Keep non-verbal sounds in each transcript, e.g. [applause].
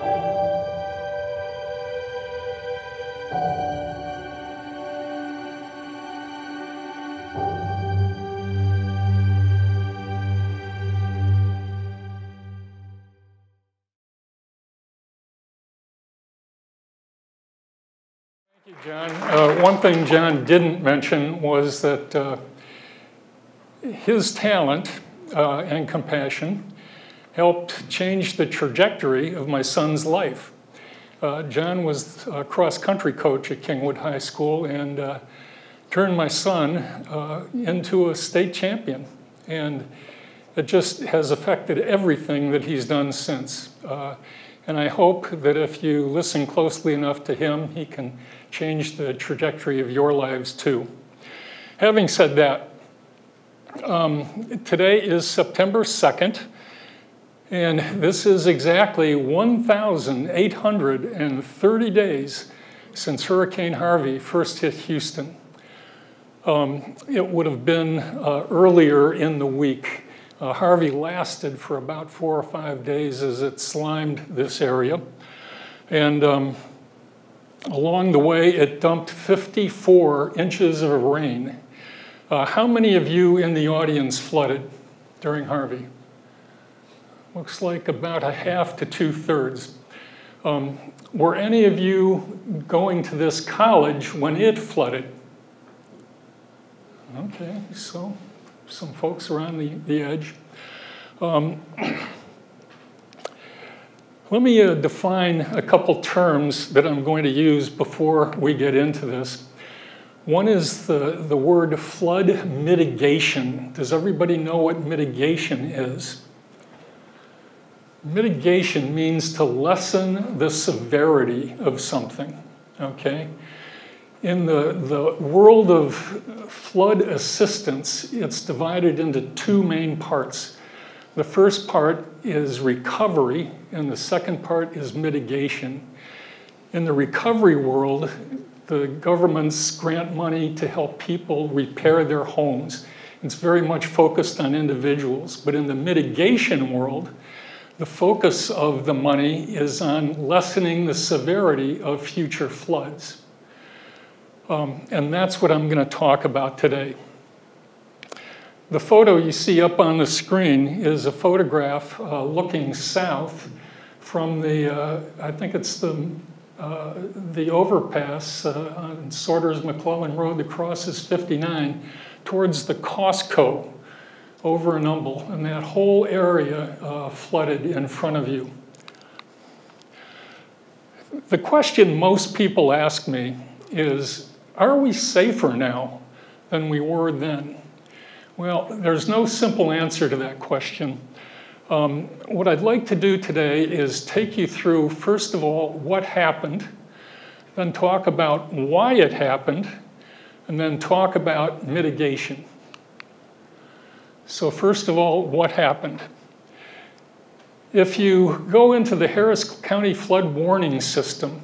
Thank you, John. Uh, one thing John didn't mention was that uh, his talent uh, and compassion helped change the trajectory of my son's life. Uh, John was a cross country coach at Kingwood High School and uh, turned my son uh, into a state champion. And it just has affected everything that he's done since. and I hope that if you listen closely enough to him, he can change the trajectory of your lives too. Having said that, um, today is September 2nd, and this is exactly 1,830 days since Hurricane Harvey first hit Houston. Um, it would have been uh, earlier in the week. Uh, Harvey lasted for about four or five days as it slimed this area. And um, Along the way, it dumped 54 inches of rain. Uh, how many of you in the audience flooded during Harvey? Looks like about a half to two thirds. Um, were any of you going to this college when it flooded? Okay, so some folks around the, the edge. Um, [clears throat] Let me uh, define a couple terms that I'm going to use before we get into this. One is the, the word flood mitigation. Does everybody know what mitigation is? Mitigation means to lessen the severity of something, okay? In the, the world of flood assistance, it's divided into two main parts. The first part is recovery, and the second part is mitigation. In the recovery world, the governments grant money to help people repair their homes. It's very much focused on individuals. But in the mitigation world, the focus of the money is on lessening the severity of future floods. Um, and that's what I'm going to talk about today. The photo you see up on the screen is a photograph uh, looking south from the, uh, I think it's the, uh, the overpass uh, on Sorters McClellan Road that crosses 59 towards the Costco over in Humble, and that whole area uh, flooded in front of you. The question most people ask me is, are we safer now than we were then? Well, there's no simple answer to that question. Um, what I'd like to do today is take you through, first of all, what happened, then talk about why it happened, and then talk about mitigation. So, first of all, what happened? If you go into the Harris County Flood Warning System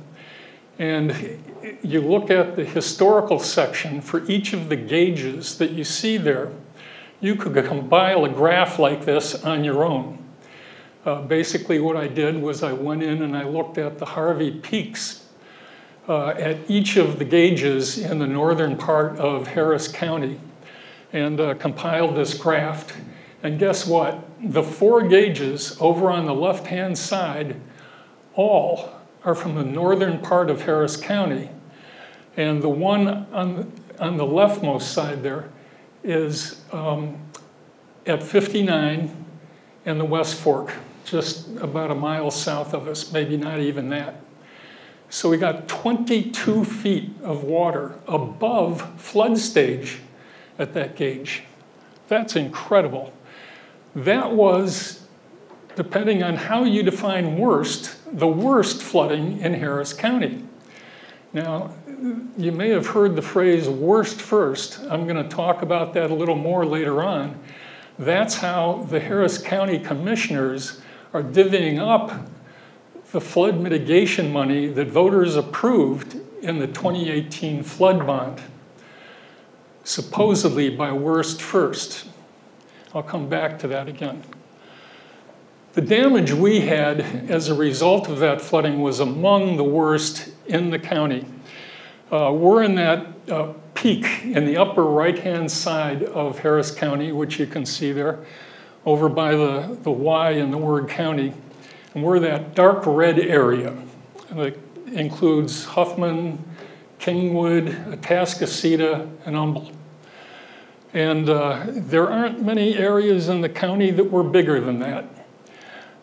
and you look at the historical section for each of the gauges that you see there, you could compile a graph like this on your own. Uh, basically, what I did was I went in and I looked at the Harvey peaks uh, at each of the gauges in the northern part of Harris County and uh, compiled this graph. And guess what? The four gauges over on the left hand side all are from the northern part of Harris County. And the one on, on the leftmost side there is um, at 59 in the West Fork, just about a mile south of us, maybe not even that. So we got 22 feet of water above flood stage at that gauge. That's incredible. That was, depending on how you define worst, the worst flooding in Harris County. Now, you may have heard the phrase worst first. I'm going to talk about that a little more later on. That's how the Harris County commissioners are divvying up the flood mitigation money that voters approved in the 2018 flood bond, supposedly by worst first. I'll come back to that again. The damage we had as a result of that flooding was among the worst in the county. Uh, we're in that uh, peak in the upper right-hand side of Harris County, which you can see there, over by the, the Y in the word county. And we're that dark red area that includes Huffman, Kingwood, Atascocita, and humble. And uh, there aren't many areas in the county that were bigger than that.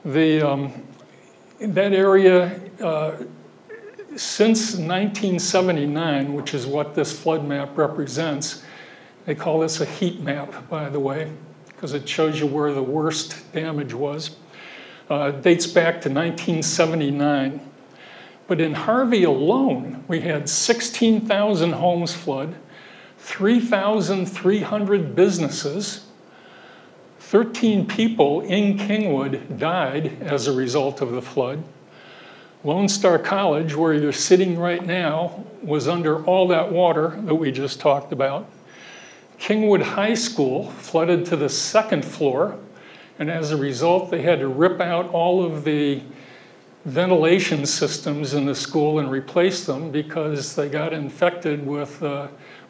The, um, that area, uh, since 1979, which is what this flood map represents, they call this a heat map, by the way, because it shows you where the worst damage was. Uh, dates back to 1979. But in Harvey alone, we had 16,000 homes flood, 3,300 businesses, 13 people in Kingwood died as a result of the flood. Lone Star College, where you're sitting right now, was under all that water that we just talked about. Kingwood High School flooded to the second floor, and as a result, they had to rip out all of the ventilation systems in the school and replaced them because they got infected with uh,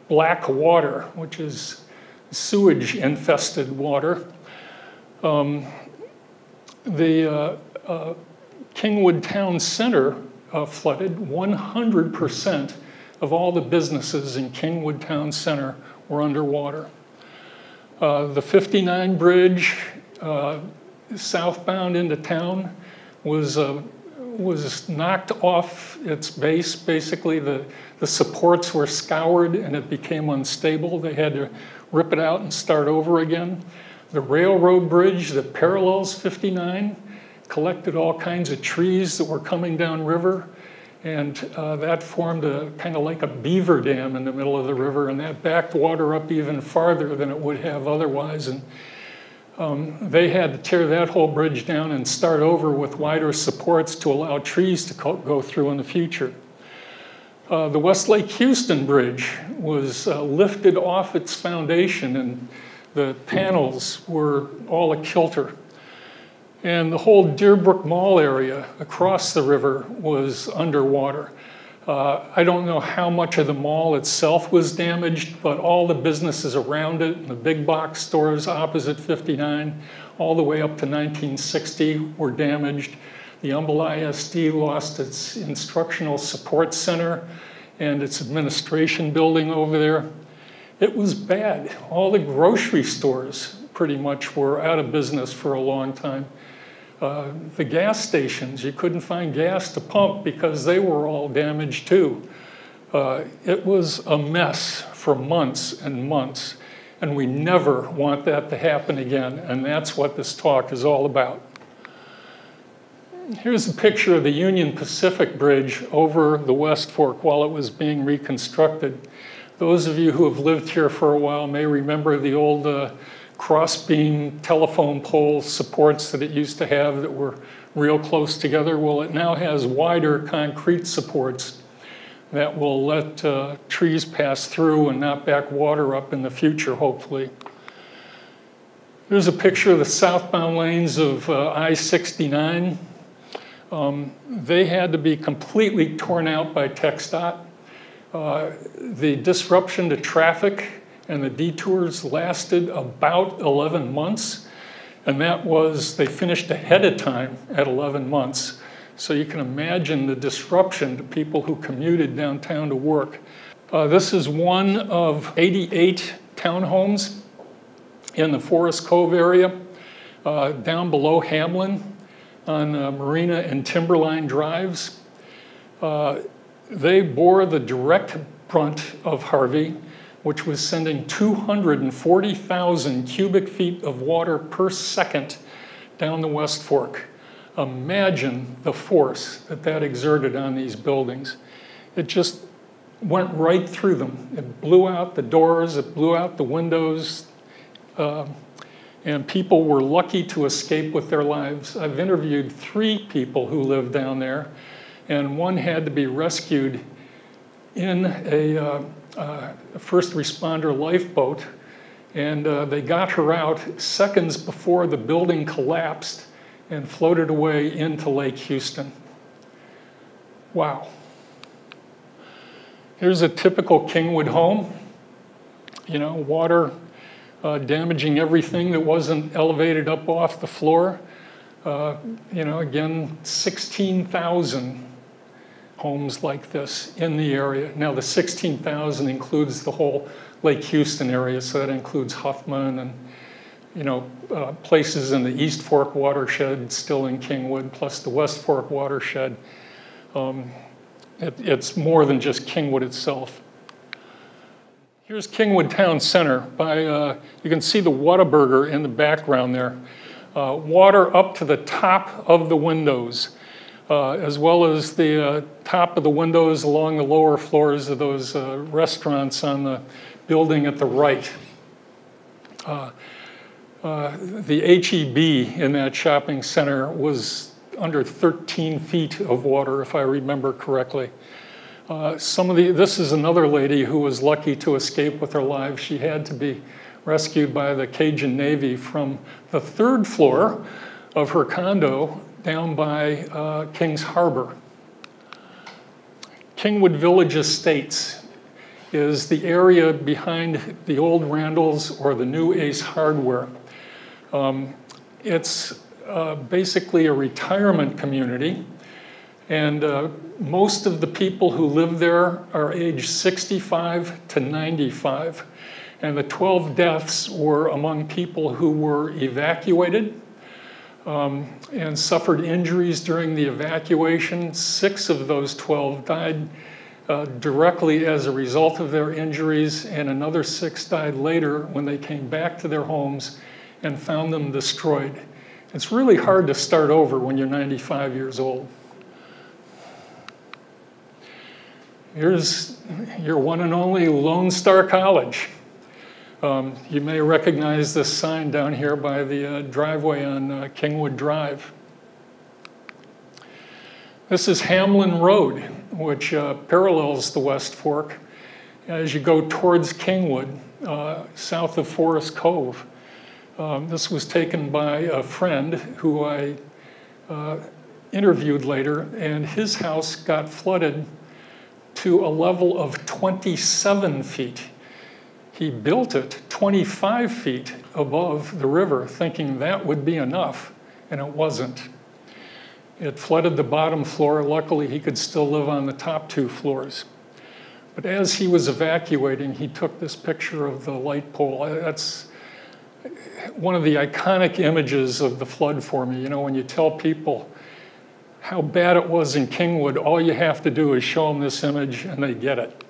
black water, which is sewage infested water. Um, the uh, uh, Kingwood Town Center uh, flooded. 100% of all the businesses in Kingwood Town Center were underwater. Uh, the 59 bridge uh, southbound into town was was knocked off its base. Basically, the, the supports were scoured and it became unstable. They had to rip it out and start over again. The railroad bridge that parallels 59 collected all kinds of trees that were coming down river. and uh, that formed a kind of like a beaver dam in the middle of the river, and that backed water up even farther than it would have otherwise. And um, they had to tear that whole bridge down and start over with wider supports to allow trees to go through in the future. Uh, the Westlake Houston Bridge was uh, lifted off its foundation and the panels were all a kilter. And the whole Deerbrook Mall area across the river was underwater. Uh, I don't know how much of the mall itself was damaged, but all the businesses around it, the big box stores opposite 59, all the way up to 1960 were damaged. The Humble ISD lost its instructional support center and its administration building over there. It was bad. All the grocery stores pretty much were out of business for a long time. Uh, the gas stations, you couldn't find gas to pump because they were all damaged too. Uh, it was a mess for months and months, and we never want that to happen again, and that's what this talk is all about. Here's a picture of the Union Pacific Bridge over the West Fork while it was being reconstructed. Those of you who have lived here for a while may remember the old uh, cross-beam telephone pole supports that it used to have that were real close together. Well, it now has wider concrete supports that will let uh, trees pass through and not back water up in the future, hopefully. Here's a picture of the southbound lanes of uh, I-69. Um, they had to be completely torn out by TxDOT. Uh, the disruption to traffic and the detours lasted about 11 months. And that was, they finished ahead of time at 11 months. So you can imagine the disruption to people who commuted downtown to work. Uh, this is one of 88 townhomes in the Forest Cove area, uh, down below Hamblen on uh, Marina and Timberline drives. Uh, they bore the direct brunt of Harvey, which was sending 240,000 cubic feet of water per second down the West Fork. Imagine the force that that exerted on these buildings. It just went right through them. It blew out the doors, it blew out the windows, uh, and people were lucky to escape with their lives. I've interviewed three people who lived down there and one had to be rescued in a, uh, uh, first responder lifeboat. And uh, they got her out seconds before the building collapsed and floated away into Lake Houston. Wow. Here's a typical Kingwood home. You know, water uh, damaging everything that wasn't elevated up off the floor. Uh, you know, again, 16,000 homes like this in the area. Now, the 16,000 includes the whole Lake Houston area, so that includes Huffman and you know, uh, places in the East Fork watershed still in Kingwood, plus the West Fork watershed. Um, it, it's more than just Kingwood itself. Here's Kingwood Town Center. By, uh, you can see the Whataburger in the background there. Uh, water up to the top of the windows, uh, as well as the uh, top of the windows along the lower floors of those uh, restaurants on the building at the right. Uh, uh, the HEB in that shopping center was under 13 feet of water, if I remember correctly. Some of the, this is another lady who was lucky to escape with her life. She had to be rescued by the Cajun Navy from the third floor of her condo down by uh, Kings Harbor. Kingwood Village Estates is the area behind the old Randall's or the new Ace Hardware. Um, it's uh, basically a retirement community, and uh, most of the people who live there are age 65 to 95. And the 12 deaths were among people who were evacuated um, and suffered injuries during the evacuation. Six of those 12 died uh, directly as a result of their injuries, and another six died later when they came back to their homes and found them destroyed. It's really hard to start over when you're 95 years old. Here's your one and only Lone Star College. Um, you may recognize this sign down here by the uh, driveway on uh, Kingwood Drive. This is Hamblen Road, which uh, parallels the West Fork as you go towards Kingwood, uh, south of Forest Cove. Um, this was taken by a friend who I uh, interviewed later, and his house got flooded to a level of 27 feet. He built it 25 feet above the river, thinking that would be enough, and it wasn't. It flooded the bottom floor. Luckily, he could still live on the top two floors. But as he was evacuating, he took this picture of the light pole. That's one of the iconic images of the flood for me. You know, when you tell people how bad it was in Kingwood, all you have to do is show them this image and they get it.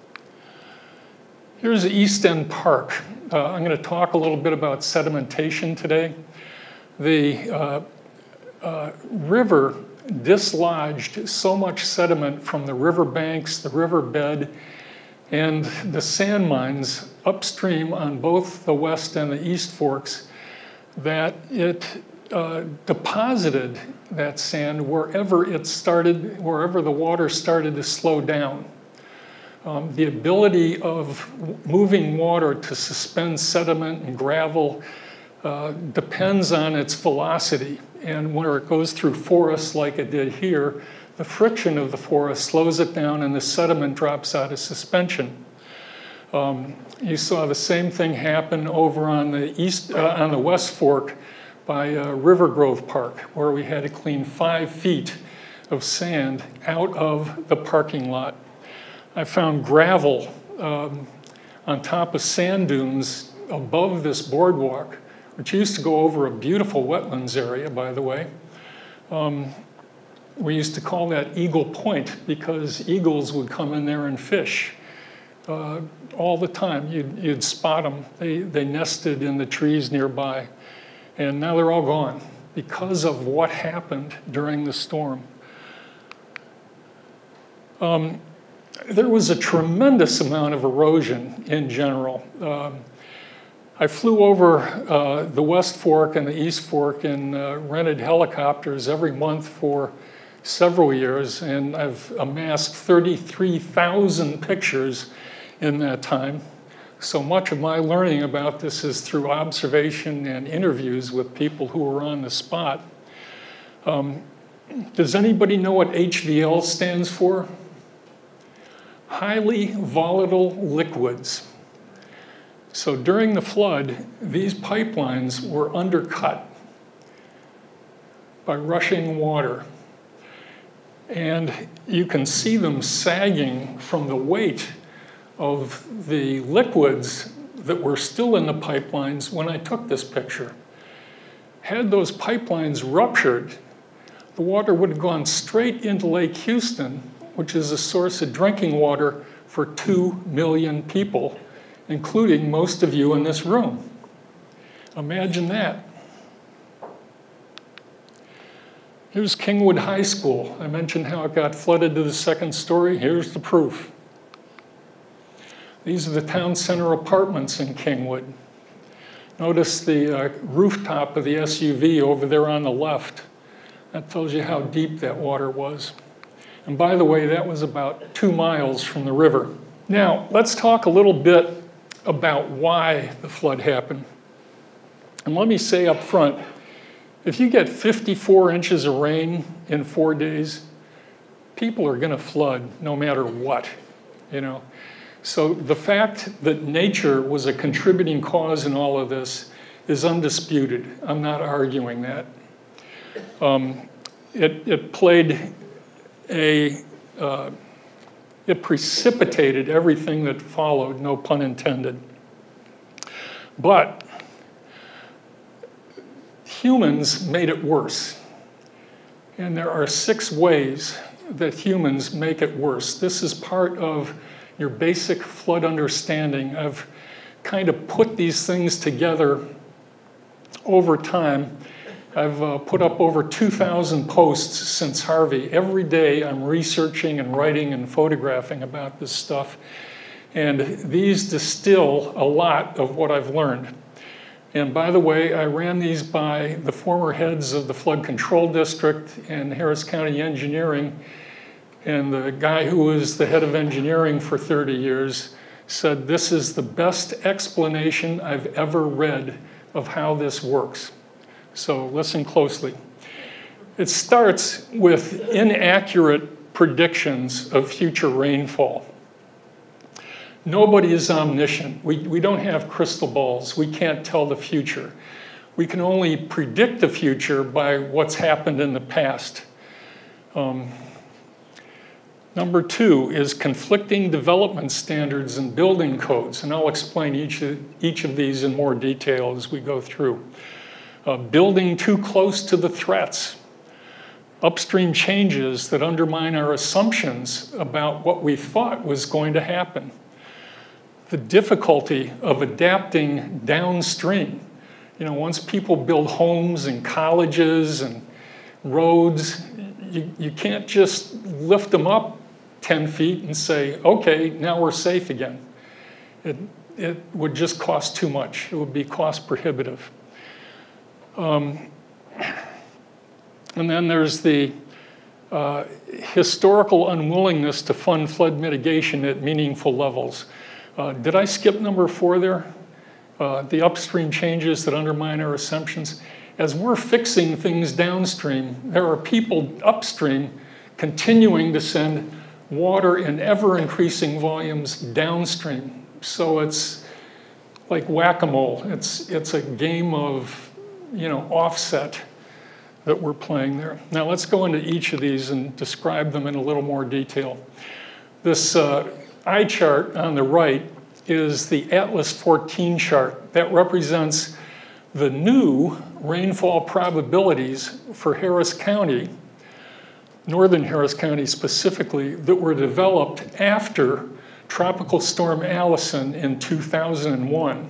Here's East End Park. Uh, I'm going to talk a little bit about sedimentation today. The uh, uh, river dislodged so much sediment from the river banks, the riverbed, and the sand mines upstream on both the west and the east forks that it uh, deposited that sand wherever it started, wherever the water started to slow down. Um, the ability of moving water to suspend sediment and gravel uh, depends on its velocity. And where it goes through forests like it did here, the friction of the forest slows it down and the sediment drops out of suspension. Um, you saw the same thing happen over on the east, uh, on the West Fork by uh, River Grove Park, where we had to clean five feet of sand out of the parking lot. I found gravel um, on top of sand dunes above this boardwalk, which used to go over a beautiful wetlands area, by the way. Um, we used to call that Eagle Point because eagles would come in there and fish uh, all the time. You'd, you'd spot them. They, they nested in the trees nearby. And now they're all gone because of what happened during the storm. Um, there was a tremendous amount of erosion in general. Um, I flew over uh, the West Fork and the East Fork and uh, rented helicopters every month for several years, and I've amassed 33,000 pictures in that time. So much of my learning about this is through observation and interviews with people who were on the spot. Um, does anybody know what HVL stands for? Highly volatile liquids. So during the flood, these pipelines were undercut by rushing water. And you can see them sagging from the weight of the liquids that were still in the pipelines when I took this picture. Had those pipelines ruptured, the water would have gone straight into Lake Houston, which is a source of drinking water for 2 million people, including most of you in this room. Imagine that. Here's Kingwood High School. I mentioned how it got flooded to the second story. Here's the proof. These are the town center apartments in Kingwood. Notice the uh, rooftop of the SUV over there on the left. That tells you how deep that water was. And by the way, that was about two miles from the river. Now, let's talk a little bit about why the flood happened. And let me say up front, if you get 54 inches of rain in four days, people are going to flood no matter what, you know. So the fact that nature was a contributing cause in all of this is undisputed. I'm not arguing that. Um, it, it played a, uh, it precipitated everything that followed, no pun intended. But humans made it worse. And there are six ways that humans make it worse. This is part of your basic flood understanding. I've kind of put these things together over time. I've uh, put up over 2,000 posts since Harvey. Every day I'm researching and writing and photographing about this stuff. And these distill a lot of what I've learned. And by the way, I ran these by the former heads of the Flood Control District and Harris County Engineering. And the guy who was the head of engineering for 30 years said, This is the best explanation I've ever read of how this works. So listen closely. It starts with inaccurate predictions of future rainfall. Nobody is omniscient. We, we don't have crystal balls. We can't tell the future. We can only predict the future by what's happened in the past. Um, number two is conflicting development standards and building codes, and I'll explain each of, each of these in more detail as we go through. Uh, building too close to the threats, upstream changes that undermine our assumptions about what we thought was going to happen the difficulty of adapting downstream. You know, once people build homes and colleges and roads, you, you can't just lift them up 10 feet and say, okay, now we're safe again. It, it would just cost too much. It would be cost prohibitive. Um, and then there's the uh, historical unwillingness to fund flood mitigation at meaningful levels. Uh, did I skip number four there? Uh, the upstream changes that undermine our assumptions. As we're fixing things downstream, there are people upstream continuing to send water in ever increasing volumes downstream. So it's like whack-a-mole. It's, it's a game of, you know, offset that we're playing there. Now let's go into each of these and describe them in a little more detail. This uh, eye chart on the right is the Atlas 14 chart that represents the new rainfall probabilities for Harris County, northern Harris County specifically, that were developed after Tropical Storm Allison in 2001.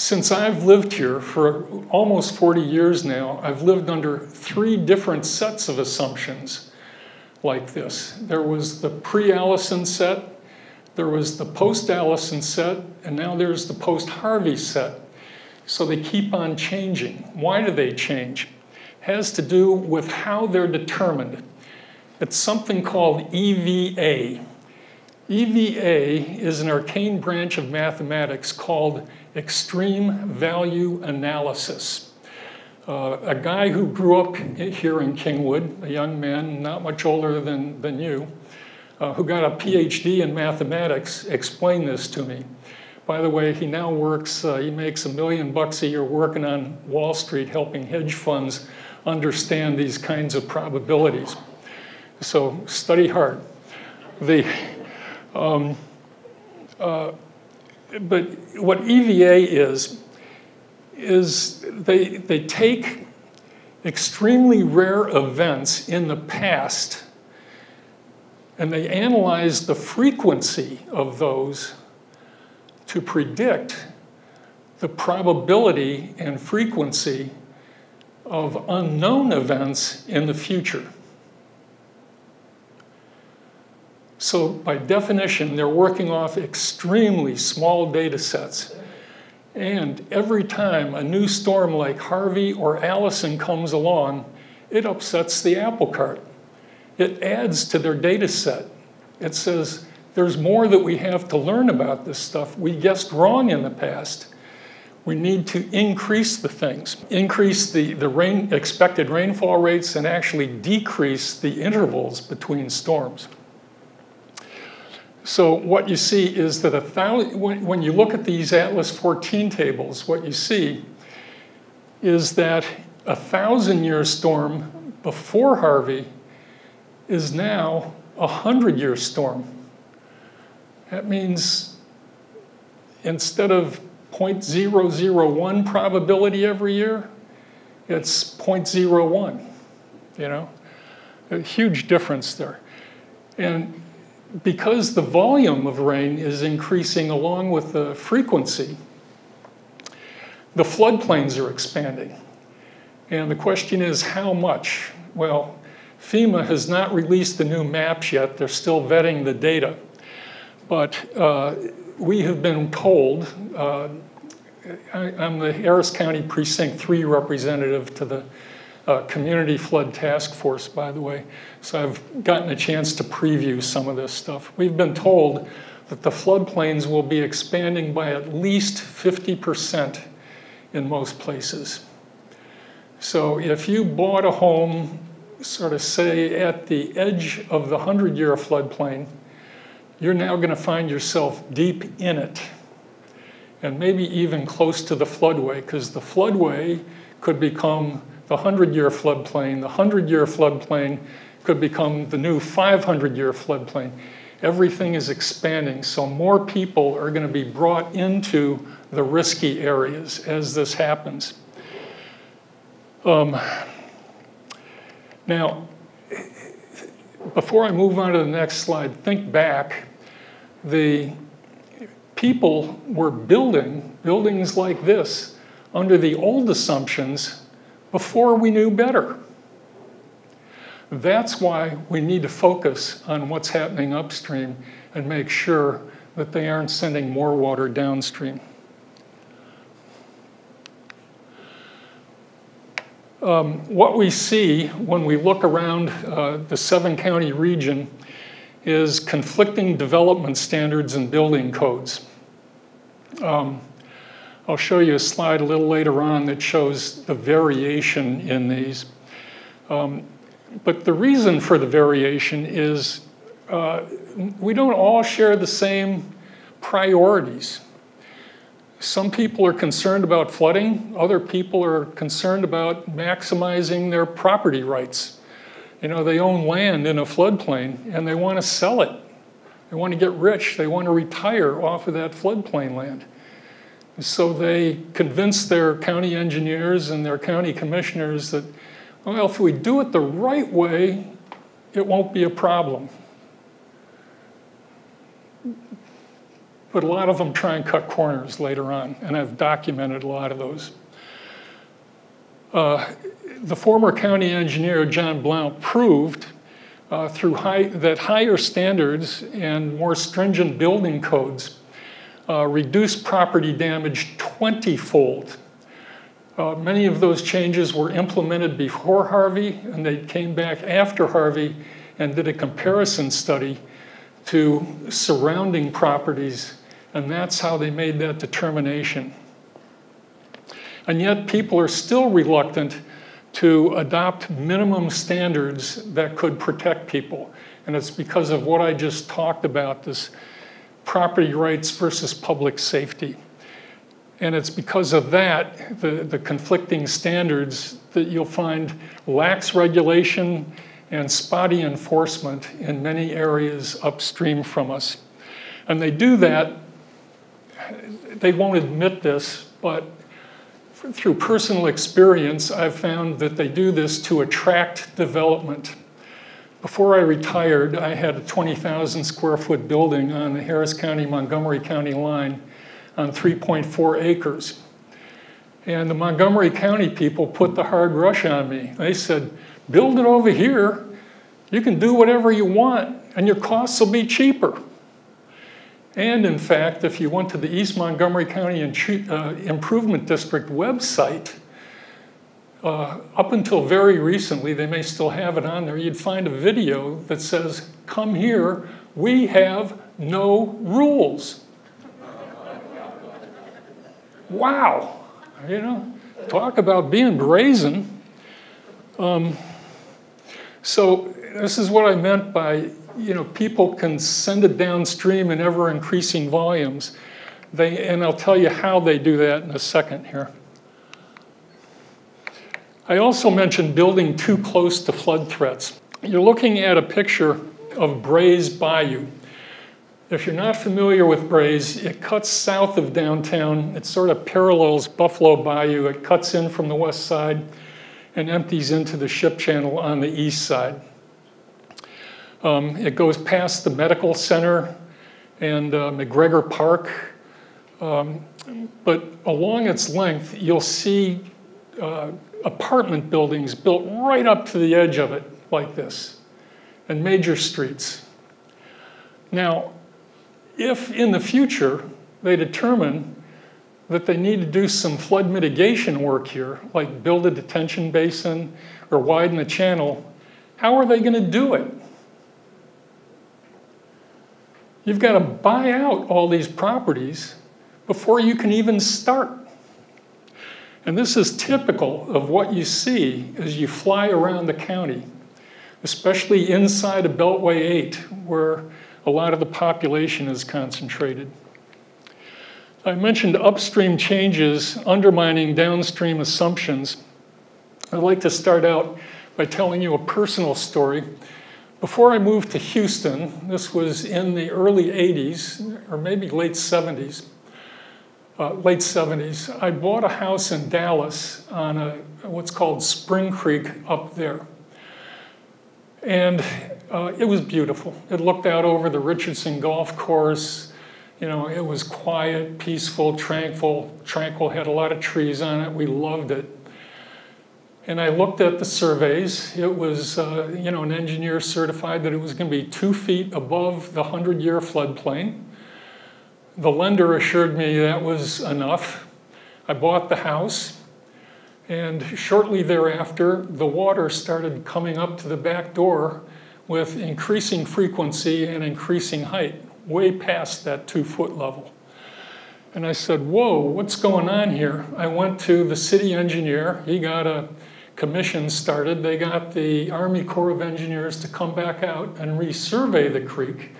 Since I've lived here for almost 40 years now, I've lived under three different sets of assumptions like this. There was the pre Allison set, there was the post Allison set, and now there's the post Harvey set. So they keep on changing. Why do they change? It has to do with how they're determined. It's something called EVA. EVA is an arcane branch of mathematics called extreme value analysis. Uh, a guy who grew up here in Kingwood, a young man, not much older than, than you, uh, who got a PhD in mathematics, explained this to me. By the way, he now works, uh, he makes a million bucks a year working on Wall Street, helping hedge funds understand these kinds of probabilities. So study hard. The, um, uh, but what EVA is, is they, they take extremely rare events in the past and they analyze the frequency of those to predict the probability and frequency of unknown events in the future. So by definition, they're working off extremely small data sets. And every time a new storm like Harvey or Allison comes along, it upsets the apple cart. It adds to their data set. It says, there's more that we have to learn about this stuff. We guessed wrong in the past. We need to increase the things, increase the, the rain, expected rainfall rates, and actually decrease the intervals between storms. So what you see is that a thousand, when, you look at these Atlas 14 tables, what you see is that a thousand year storm before Harvey is now a hundred year storm. That means instead of 0.001 probability every year, it's 0.01, you know? A huge difference there. And because the volume of rain is increasing along with the frequency, the floodplains are expanding. And the question is how much? Well, FEMA has not released the new maps yet. They're still vetting the data. But uh, we have been told, uh, I, am the Harris County Precinct 3 representative to the uh, Community Flood Task Force, by the way. So I've gotten a chance to preview some of this stuff. We've been told that the floodplains will be expanding by at least 50% in most places. So if you bought a home, sort of say at the edge of the 100 year floodplain, you're now going to find yourself deep in it and maybe even close to the floodway because the floodway could become the 100 year floodplain. The 100 year floodplain could become the new 500 year floodplain. Everything is expanding, so more people are going to be brought into the risky areas as this happens. Um, now, before I move on to the next slide, think back. The people were building buildings like this under the old assumptions before we knew better. That's why we need to focus on what's happening upstream and make sure that they aren't sending more water downstream. Um, what we see when we look around uh, the seven county region is conflicting development standards and building codes. Um, I'll show you a slide a little later on that shows the variation in these. Um, but the reason for the variation is uh, we don't all share the same priorities. Some people are concerned about flooding, other people are concerned about maximizing their property rights. You know, they own land in a floodplain and they want to sell it. They want to get rich, they want to retire off of that floodplain land. So they convinced their county engineers and their county commissioners that, well, if we do it the right way, it won't be a problem. But a lot of them try and cut corners later on, and I've documented a lot of those. Uh, the former county engineer, John Blount, proved uh, through high, that higher standards and more stringent building codes uh, reduced property damage 20-fold. Uh, many of those changes were implemented before Harvey, and they came back after Harvey and did a comparison study to surrounding properties, and that's how they made that determination. And yet people are still reluctant to adopt minimum standards that could protect people. And it's because of what I just talked about, this property rights versus public safety. And it's because of that, the, the conflicting standards, that you'll find lax regulation and spotty enforcement in many areas upstream from us. And they do that, they won't admit this, but through personal experience, I've found that they do this to attract development. Before I retired, I had a 20,000 square foot building on the Harris County Montgomery County line on 3.4 acres. And the Montgomery County people put the hard rush on me. They said, build it over here, you can do whatever you want, and your costs will be cheaper. And in fact, if you went to the East Montgomery County uh, Improvement District website, uh, up until very recently, they may still have it on there, you'd find a video that says, Come here, we have no rules. wow, you know, talk about being brazen. Um, so, this is what I meant by you know, people can send it downstream in ever increasing volumes. They, and I'll tell you how they do that in a second here. I also mentioned building too close to flood threats. You're looking at a picture of Brays Bayou. If you're not familiar with Brays, it cuts south of downtown. It sort of parallels Buffalo Bayou. It cuts in from the west side and empties into the ship channel on the east side. Um, it goes past the medical center and uh, McGregor Park. Um, but along its length, you'll see uh, apartment buildings built right up to the edge of it, like this, and major streets. Now, if in the future they determine that they need to do some flood mitigation work here, like build a detention basin or widen the channel, how are they going to do it? You've got to buy out all these properties before you can even start. And this is typical of what you see as you fly around the county, especially inside of Beltway 8, where a lot of the population is concentrated. I mentioned upstream changes undermining downstream assumptions. I'd like to start out by telling you a personal story before I moved to Houston, this was in the early 80s, or maybe late 70s, uh, late 70s, I bought a house in Dallas on a, what's called Spring Creek up there. And uh, it was beautiful. It looked out over the Richardson Golf Course. You know, it was quiet, peaceful, tranquil. Tranquil had a lot of trees on it. We loved it. And I looked at the surveys. It was, uh, you know, an engineer certified that it was going to be two feet above the 100 year floodplain. The lender assured me that was enough. I bought the house. And shortly thereafter, the water started coming up to the back door with increasing frequency and increasing height, way past that two foot level. And I said, Whoa, what's going on here? I went to the city engineer. He got a commission started, they got the Army Corps of Engineers to come back out and resurvey the creek.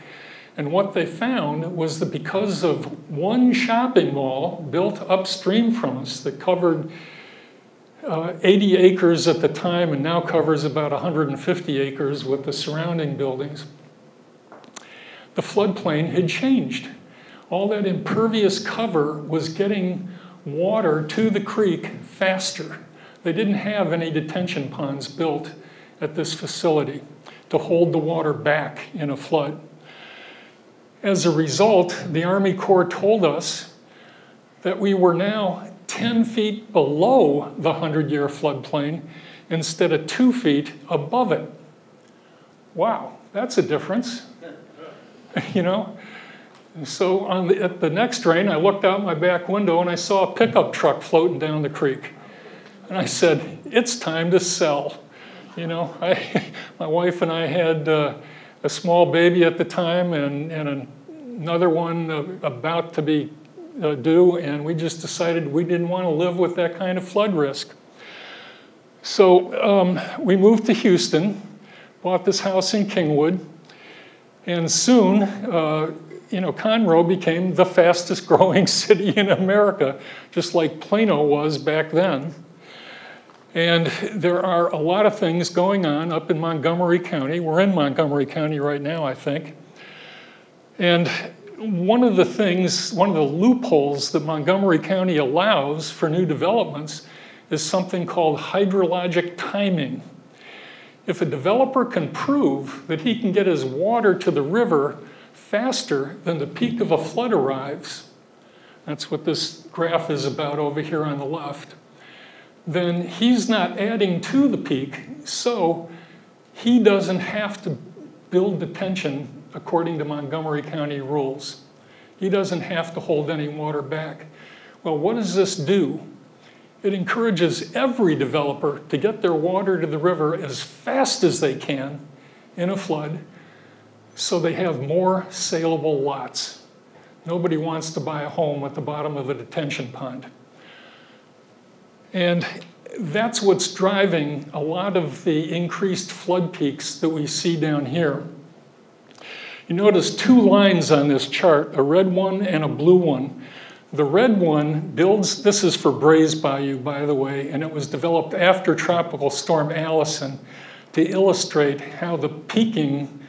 And what they found was that because of one shopping mall built upstream from us that covered uh, 80 acres at the time and now covers about 150 acres with the surrounding buildings, the floodplain had changed. All that impervious cover was getting water to the creek faster. They didn't have any detention ponds built at this facility to hold the water back in a flood. As a result, the Army Corps told us that we were now 10 feet below the 100 year floodplain instead of two feet above it. Wow, that's a difference. [laughs] you know? So on the, at the next rain, I looked out my back window and I saw a pickup truck floating down the creek. And I said, it's time to sell. You know, [laughs] I, my wife and I had uh, a small baby at the time and, and another one uh, about to be uh, do, and we just decided we didn't want to live with that kind of flood risk. So um, we moved to Houston, bought this house in Kingwood, and soon, uh, you know, Conroe became the [laughs] fastest growing [laughs] city in America, just like Plano was back then. And there are a lot of things going on up in Montgomery County. We're in Montgomery County right now, I think. And one of the things, one of the loopholes that Montgomery County allows for new developments is something called hydrologic timing. If a developer can prove that he can get his water to the river faster than the peak of a flood arrives, that's what this graph is about over here on the left, then he's not adding to the peak, so he doesn't have to build the detention according to Montgomery County rules. He doesn't have to hold any water back. Well, what does this do? It encourages every developer to get their water to the river as fast as they can in a flood so they have more saleable lots. Nobody wants to buy a home at the bottom of a detention pond. And that's what's driving a lot of the increased flood peaks that we see down here. You notice two lines on this chart, a red one and a blue one. The red one builds, this is for Brays Bayou, by the way, and it was developed after Tropical Storm Allison to illustrate how the peaking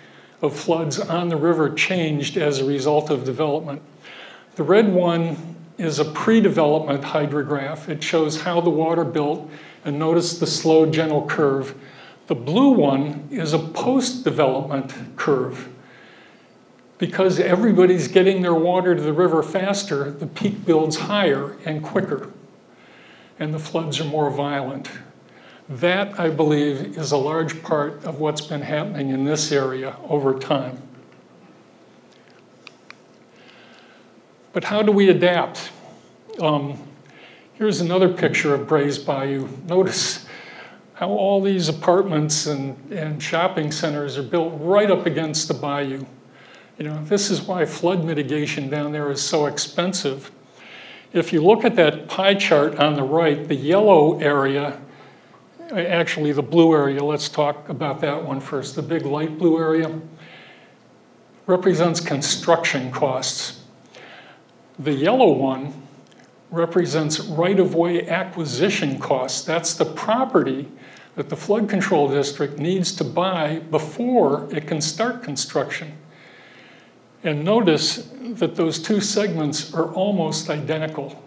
of floods on the river changed as a result of development. The red one is a pre-development hydrograph. It shows how the water built, and notice the slow, gentle curve. The blue one is a post-development curve because everybody's getting their water to the river faster, the peak builds higher and quicker, and the floods are more violent. That, I believe, is a large part of what's been happening in this area over time. But how do we adapt? Um, here's another picture of Brays Bayou. Notice how all these apartments and, and shopping centers are built right up against the bayou. You know, this is why flood mitigation down there is so expensive. If you look at that pie chart on the right, the yellow area, actually the blue area, let's talk about that one first. The big light blue area represents construction costs. The yellow one represents right-of-way acquisition costs. That's the property that the flood control district needs to buy before it can start construction. And notice that those two segments are almost identical.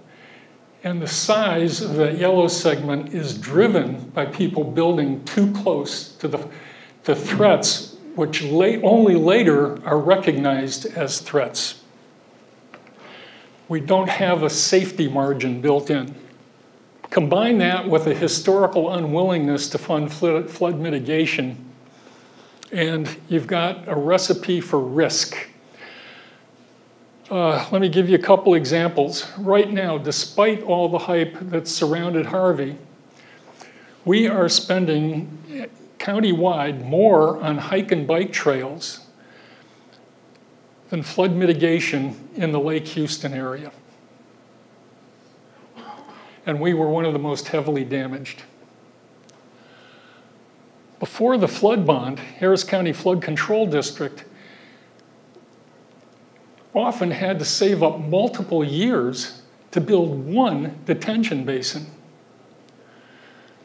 And the size of that yellow segment is driven by people building too close to the, threats, which late, only later are recognized as threats. We don't have a safety margin built in. Combine that with a historical unwillingness to fund flood, mitigation, and you've got a recipe for risk. Uh, let me give you a couple examples. Right now, despite all the hype that's surrounded Harvey, we are spending countywide more on hike and bike trails than flood mitigation in the Lake Houston area. And we were one of the most heavily damaged. Before the flood bond, Harris County Flood Control District often had to save up multiple years to build one detention basin.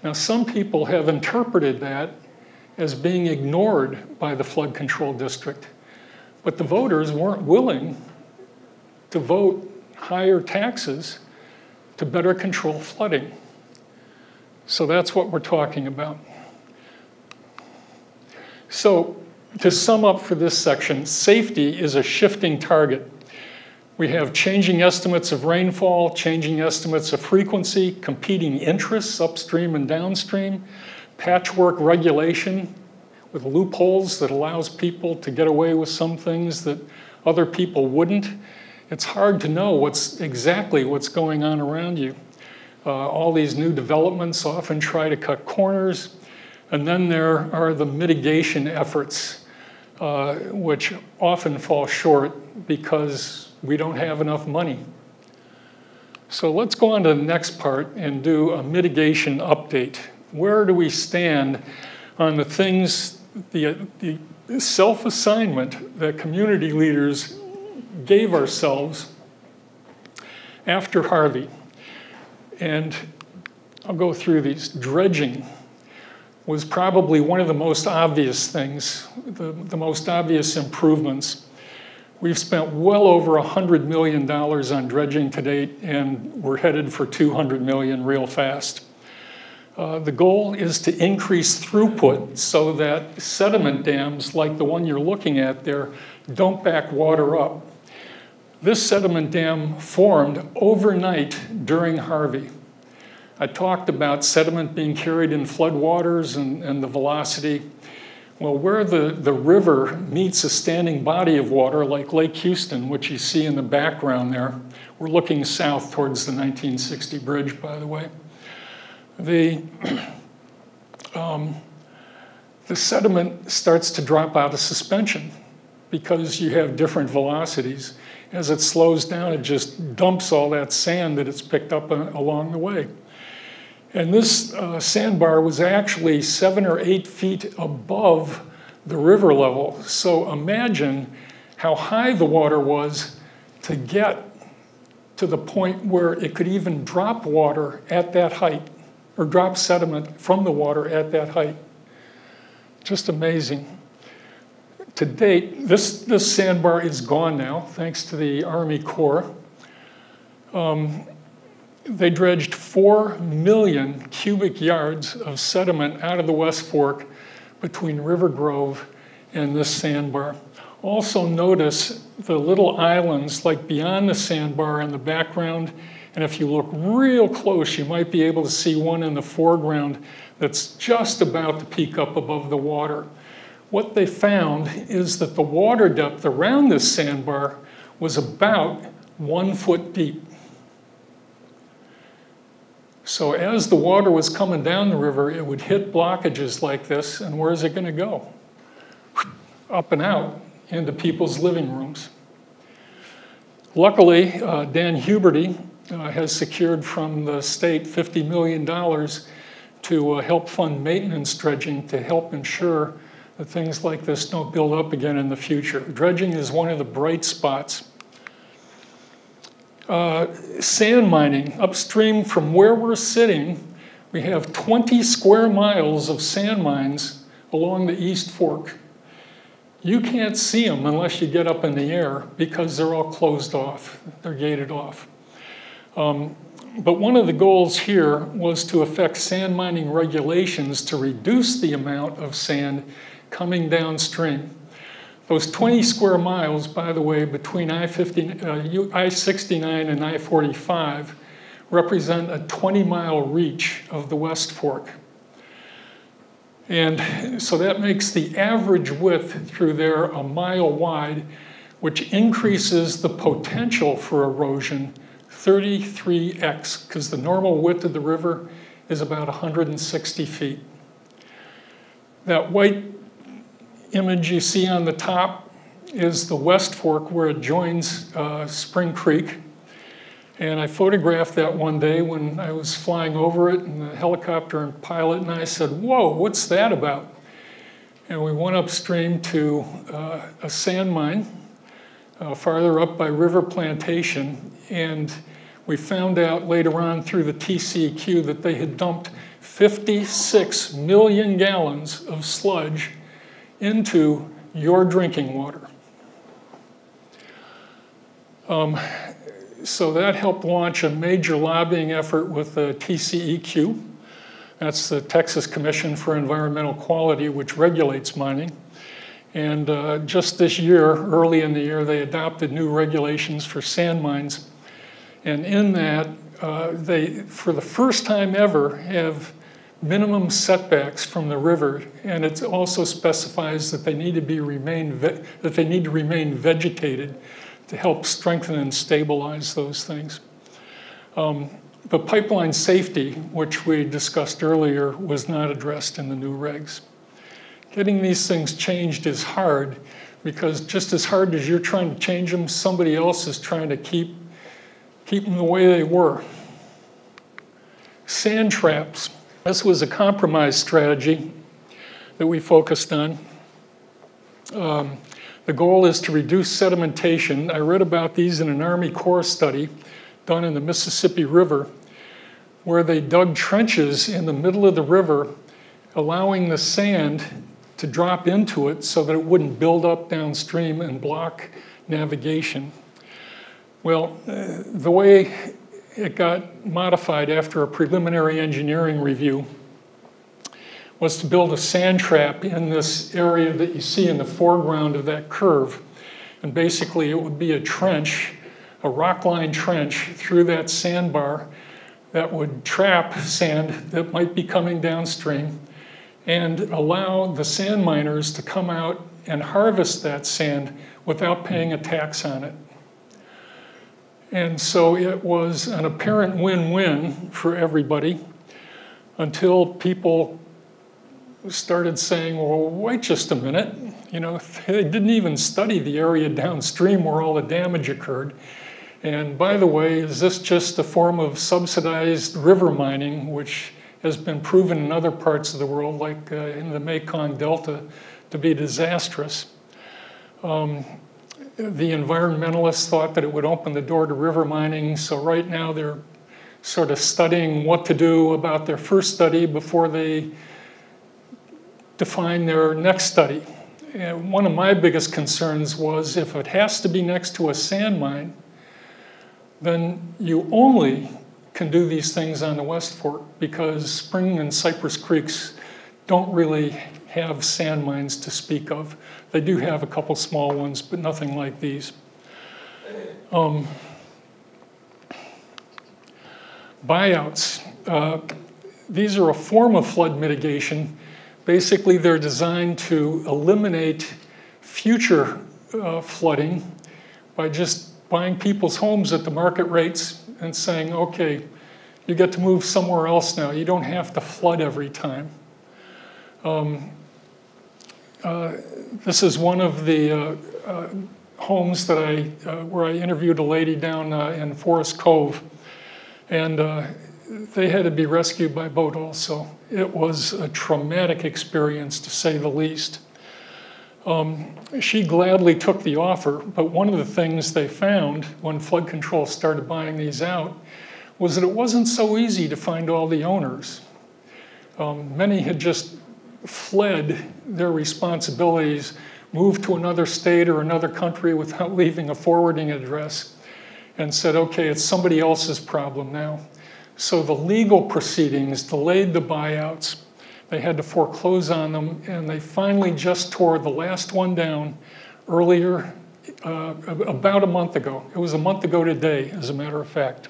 Now, some people have interpreted that as being ignored by the flood control district, but the voters weren't willing to vote higher taxes to better control flooding. So that's what we're talking about. So to sum up for this section, safety is a shifting target. We have changing estimates of rainfall, changing estimates of frequency, competing interests upstream and downstream, patchwork regulation with loopholes that allows people to get away with some things that other people wouldn't. It's hard to know what's exactly what's going on around you. Uh, all these new developments often try to cut corners, and then there are the mitigation efforts, uh, which often fall short because we don't have enough money. So let's go on to the next part and do a mitigation update. Where do we stand on the things, the, the self-assignment that community leaders gave ourselves after Harvey? And I'll go through these. Dredging was probably one of the most obvious things, the, the most obvious improvements. We've spent well over $100 million on dredging to date, and we're headed for 200 million real fast. Uh, the goal is to increase throughput so that sediment dams like the one you're looking at there don't back water up. This sediment dam formed overnight during Harvey. I talked about sediment being carried in floodwaters and, and the velocity. Well, where the, the river meets a standing body of water like Lake Houston, which you see in the background there, we're looking south towards the 1960 bridge, by the way. The, [clears throat] um, the sediment starts to drop out of suspension because you have different velocities. As it slows down, it just dumps all that sand that it's picked up uh, along the way. And this uh, sandbar was actually seven or eight feet above the river level. So imagine how high the water was to get to the point where it could even drop water at that height, or drop sediment from the water at that height. Just amazing. To date, this, this sandbar is gone now, thanks to the Army Corps. Um, they dredged 4 million cubic yards of sediment out of the West Fork between River Grove and this sandbar. Also notice the little islands like beyond the sandbar in the background. And if you look real close, you might be able to see one in the foreground that's just about to peak up above the water. What they found is that the water depth around this sandbar was about one foot deep. So as the water was coming down the river, it would hit blockages like this, and where is it going to go? Up and out into people's living rooms. Luckily, uh, Dan Huberty uh, has secured from the state $50 million to uh, help fund maintenance dredging to help ensure that things like this don't build up again in the future. Dredging is one of the bright spots uh, sand mining upstream from where we're sitting, we have 20 square miles of sand mines along the East Fork. You can't see them unless you get up in the air because they're all closed off, they're gated off. Um, but one of the goals here was to affect sand mining regulations to reduce the amount of sand coming downstream. Those 20 square miles, by the way, between I-50, uh, I-69 and I-45 represent a 20 mile reach of the West Fork. And so that makes the average width through there a mile wide, which increases the potential for erosion 33x, because the normal width of the river is about 160 feet. That white image you see on the top is the West Fork where it joins uh, Spring Creek. And I photographed that one day when I was flying over it, and the helicopter and pilot and I said, Whoa, what's that about? And we went upstream to uh, a sand mine uh, farther up by River Plantation, and we found out later on through the TCEQ that they had dumped 56 million gallons of sludge into your drinking water. Um, so that helped launch a major lobbying effort with the TCEQ. That's the Texas Commission for Environmental Quality, which regulates mining. And uh, just this year, early in the year, they adopted new regulations for sand mines. And in that, uh, they, for the first time ever, have minimum setbacks from the river, and it also specifies that they need to be remain that they need to remain vegetated to help strengthen and stabilize those things. Um, but pipeline safety, which we discussed earlier, was not addressed in the new regs. Getting these things changed is hard because just as hard as you're trying to change them, somebody else is trying to keep keep them the way they were. Sand traps. This was a compromise strategy that we focused on. Um, the goal is to reduce sedimentation. I read about these in an Army Corps study done in the Mississippi River, where they dug trenches in the middle of the river, allowing the sand to drop into it so that it wouldn't build up downstream and block navigation. Well, uh, the way it got modified after a preliminary engineering review was to build a sand trap in this area that you see in the foreground of that curve. And basically, it would be a trench, a rock line trench through that sandbar that would trap sand that might be coming downstream and allow the sand miners to come out and harvest that sand without paying a tax on it. And so it was an apparent win win for everybody until people started saying, well, wait just a minute. You know, [laughs] they didn't even study the area downstream where all the damage occurred. And by the way, is this just a form of subsidized river mining, which has been proven in other parts of the world, like uh, in the Mekong Delta, to be disastrous? Um, the environmentalists thought that it would open the door to river mining, so right now they're sort of studying what to do about their first study before they define their next study. And one of my biggest concerns was if it has to be next to a sand mine, then you only can do these things on the West Fork because Spring and Cypress Creeks don't really have sand mines to speak of. They do have a couple small ones, but nothing like these. Um, buyouts. Uh, these are a form of flood mitigation. Basically, they're designed to eliminate future uh, flooding by just buying people's homes at the market rates and saying, okay, you get to move somewhere else now. You don't have to flood every time. Um, uh, this is one of the uh, uh, homes that I, where I interviewed a lady down in Forest Cove, and they had to be rescued by boat also. It was a traumatic experience to say the least. Um, she gladly took the offer, but one of the things they found when flood control started buying these out was that it wasn't so easy to find all the owners. Um, many had just fled their responsibilities, moved to another state or another country without [laughs] leaving a forwarding address, and said, okay, it's somebody else's problem now. So the legal proceedings delayed the buyouts. They had to foreclose on them, and they finally just tore the last one down earlier, uh, about a month ago. It was a month ago today, as a matter of fact.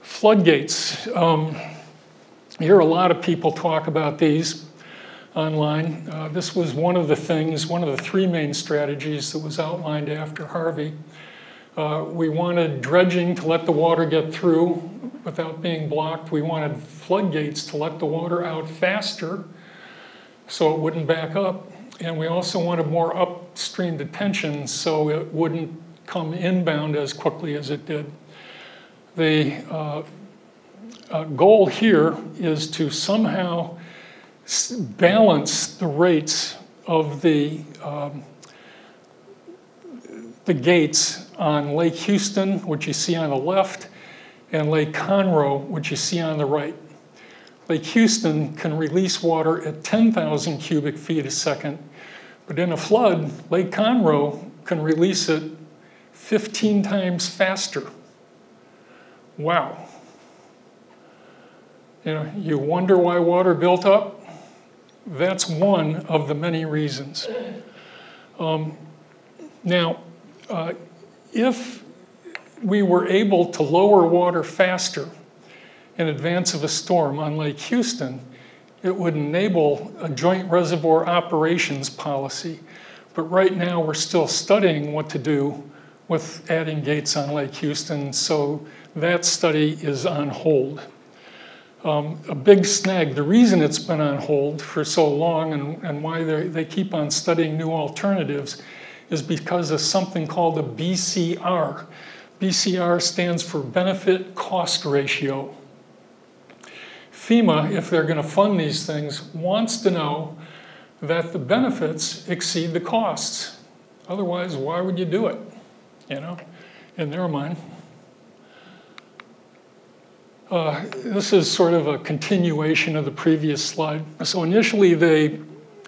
Floodgates. Um, you hear a lot of people talk about these online. Uh, this was one of the things, one of the three main strategies that was outlined after Harvey. Uh, we wanted dredging to let the water get through without being blocked. We wanted floodgates to let the water out faster so it wouldn't back up. And we also wanted more upstream detention so it wouldn't come inbound as quickly as it did. The uh, uh, goal here is to somehow balance the rates of the, um, the gates on Lake Houston, which you see on the left, and Lake Conroe, which you see on the right. Lake Houston can release water at 10,000 cubic feet a second, but in a flood, Lake Conroe can release it 15 times faster. Wow. You know, you wonder why water built up? That's one of the many reasons. Um, now, uh, if we were able to lower water faster in advance of a storm on Lake Houston, it would enable a joint reservoir operations policy. But right now, we're still studying what to do with adding gates on Lake Houston, so that study is on hold um, a big snag. The reason it's been on hold for so long and, and why they keep on studying new alternatives is because of something called a BCR. BCR stands for benefit cost ratio. FEMA, if they're going to fund these things, wants to know that the benefits exceed the costs. Otherwise, why would you do it? You know, in their mind. Uh, this is sort of a continuation of the previous slide. So initially they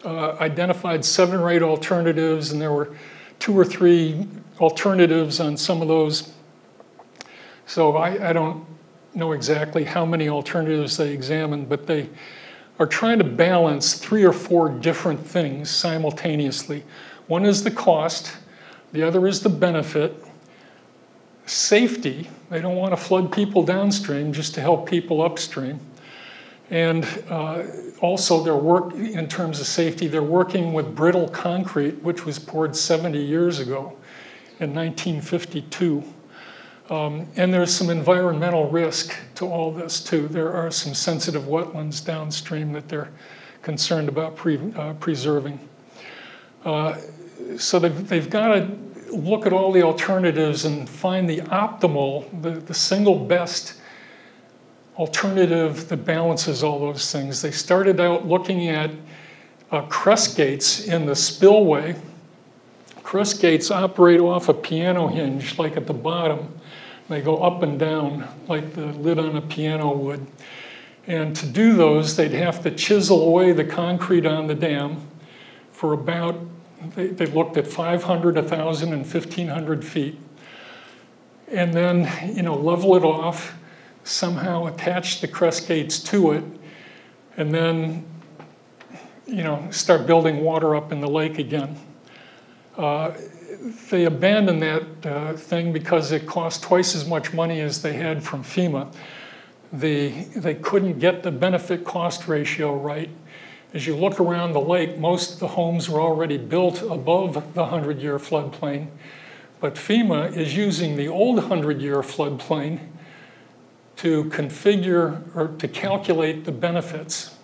uh, identified seven or eight alternatives and there were two or three alternatives on some of those. So I, I don't know exactly how many alternatives they examined, but they are trying to balance three or four different things simultaneously. One is the cost, the other is the benefit, safety. They don't want to flood people downstream just to help people upstream. And uh, also, their work in terms of safety, they're working with brittle concrete, which was poured 70 years ago in 1952. Um, and there's some environmental risk to all this, too. There are some sensitive wetlands downstream that they're concerned about pre uh, preserving. Uh, so they've, they've got to look at all the alternatives and find the optimal, the, the single best alternative that balances all those things. They started out looking at uh, crest gates in the spillway. Crest gates operate off a piano hinge, like at the bottom. They go up and down like the lid on a piano would. And to do those, they'd have to chisel away the concrete on the dam for about they, looked at 500, 1,000, and 1,500 feet. And then, you know, level it off, somehow attach the crest gates to it, and then, you know, start building water up in the lake again. Uh, they abandoned that uh, thing because it cost twice as much money as they had from FEMA. The, they couldn't get the benefit cost ratio right as you look around the lake, most of the homes were already built above the 100 year floodplain, but FEMA is using the old 100 year floodplain to configure or to calculate the benefits.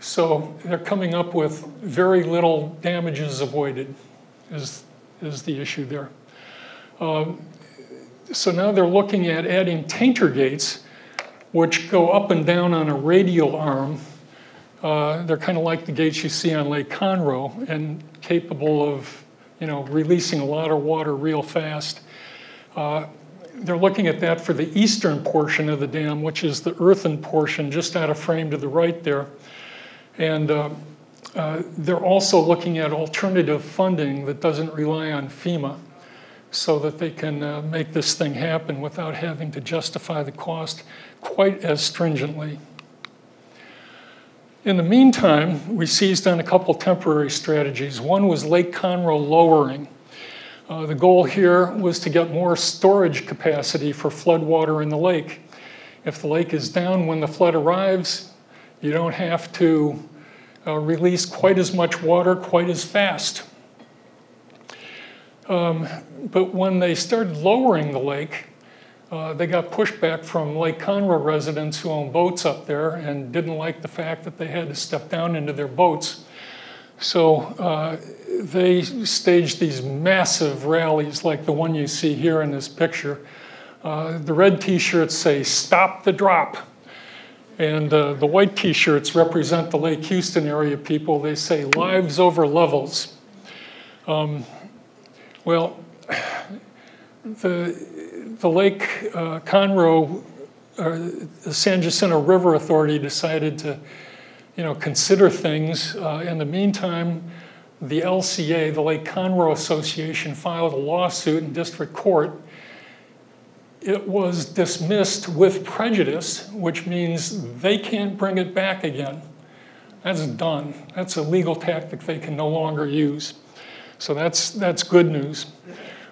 So they're coming up with very little damages avoided, is, is the issue there. Um, so now they're looking at adding tainter gates which go up and down on a radial arm. Uh, they're kind of like the gates you see on Lake Conroe and capable of you know, releasing a lot of water real fast. Uh, they're looking at that for the eastern portion of the dam, which is the earthen portion just out of frame to the right there. And uh, uh, they're also looking at alternative funding that doesn't rely on FEMA so that they can uh, make this thing happen without having to justify the cost quite as stringently. In the meantime, we seized on a couple temporary strategies. One was Lake Conroe lowering. Uh, the goal here was to get more storage capacity for flood water in the lake. If the lake is down when the flood arrives, you don't have to uh, release quite as much water quite as fast. Um, but when they started lowering the lake, uh, they got pushback from Lake Conroe residents who own boats up there and didn't like the fact that they had to step down into their boats. So uh, they staged these massive rallies like the one you see here in this picture. Uh, the red t-shirts say, stop the drop. And uh, the white t-shirts represent the Lake Houston area people. They say, lives over levels. Um, well, the, the Lake uh, Conroe, uh, the San Jacinto River Authority decided to, you know, consider things. Uh, in the meantime, the LCA, the Lake Conroe Association, filed a lawsuit in district court. It was dismissed with prejudice, which means they can't bring it back again. That's done. That's a legal tactic they can no longer use. So that's, that's good news.